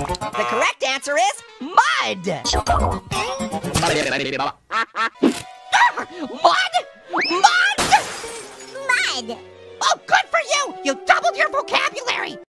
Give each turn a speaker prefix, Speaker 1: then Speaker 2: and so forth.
Speaker 1: The correct answer is mud. Mud? Mud?
Speaker 2: Mud.
Speaker 1: Oh, good for you! You doubled your vocabulary!